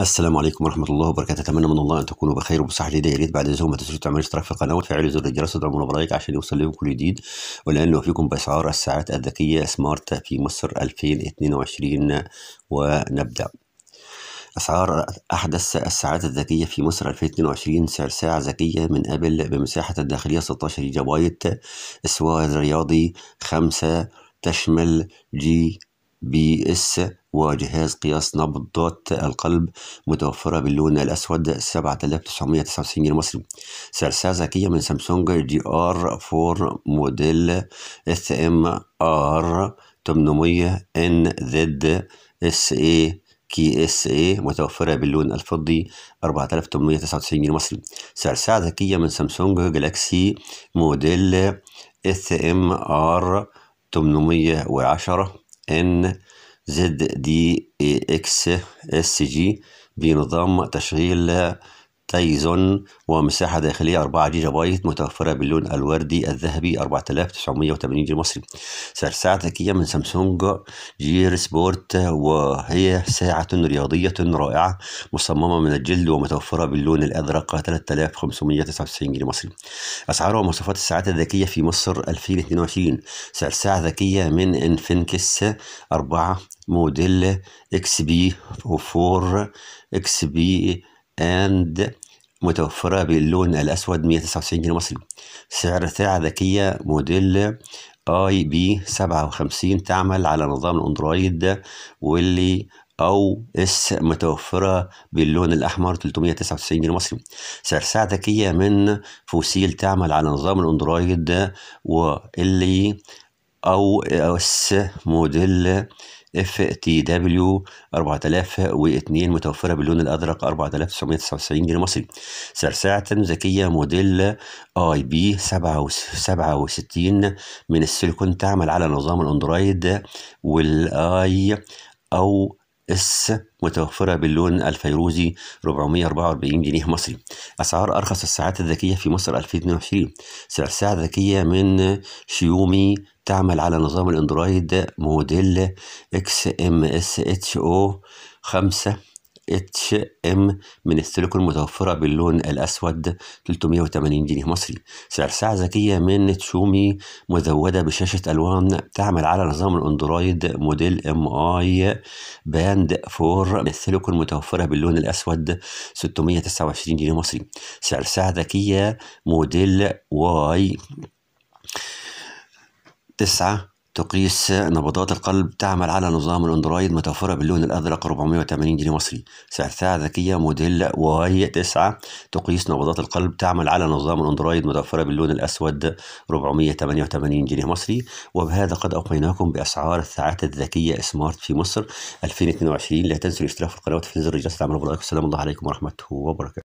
السلام عليكم ورحمة الله وبركاته. أتمنى من الله أن تكونوا بخير وبصحة. جيدة يا ريت بعد إذنكم ما تنسوش تعملوا اشتراك في القناة وتفعلوا زر الجرس وتضغطوا like عشان يوصل لكم كل جديد. والآن نوفيكم بأسعار الساعات الذكية smart في مصر 2022 ونبدأ. أسعار أحدث الساعات الذكية في مصر 2022 سعر ساعة ذكية من أبل بمساحة الداخلية 16 جيجا بايت سوار رياضي 5 تشمل GPS وجهاز قياس نبضات القلب متوفرة باللون الأسود 7999 جنيه مصري. سعر ساعة ذكية من سامسونج Gear 4 موديل إس إم آر 800 إن زد إس إي كي إس إي متوفرة باللون الفضي 4899 جنيه مصري. سعر ساعة ذكية من سامسونج جلاكسي موديل إس إم آر 810 إن زد دي إكس اس جي بنظام تشغيل تايزون ومساحة داخلية 4 جيجا بايت متوفرة باللون الوردي الذهبي 4980 جنيه مصري. سعر ساعة ذكية من سامسونج Gear Sport وهي ساعة رياضية رائعة مصممة من الجلد ومتوفرة باللون الأزرق 3599 جنيه مصري. أسعار ومواصفات الساعات الذكية في مصر 2022 سعر ساعة ذكية من إنفينكس 4 موديل XB 4 X Band متوفرة باللون الأسود 199 جنيه مصري. سعر ساعة ذكية موديل IP 57 تعمل على نظام الأندرويد وال iOS متوفرة باللون الأحمر 399 جنيه مصري. سعر ساعه ذكية من فوسيل تعمل على نظام الأندرويد وال iOS موديل FTW 4002 متوفرة باللون الأزرق 4999 جنيه مصري سعر ساعة ذكية موديل IP 67 من السيليكون تعمل على نظام الأندرويد وال iO S متوفرة باللون الفيروزي 444 جنيه مصري. أسعار أرخص الساعات الذكية في مصر 2022 سعر ساعة ذكية من شيومي تعمل على نظام الأندرويد موديل إكس إم إس إتش أو 5 إتش إم من السيليكون متوفرة باللون الأسود 380 جنيه مصري. سعر ساعة ذكية من شيومي مزودة بشاشة ألوان تعمل على نظام الأندرويد موديل MI باند 4 من السيليكون متوفرة باللون الأسود 629 جنيه مصري. سعر ساعة ذكية موديل واي تسعة تقيس نبضات القلب تعمل على نظام الأندرويد متوفرة باللون الأزرق 480 جنيه مصري. سعر ساعة ذكية موديل واي 9 تقيس نبضات القلب تعمل على نظام الأندرويد متوفرة باللون الأسود 488 جنيه مصري. وبهذا قد أوقيناكم بأسعار الساعات الذكية سمارت في مصر 2022 لا تنسوا الاشتراك في القناة وتفعيل زر الجرس باللايك والسلام الله عليكم ورحمة وبركاته.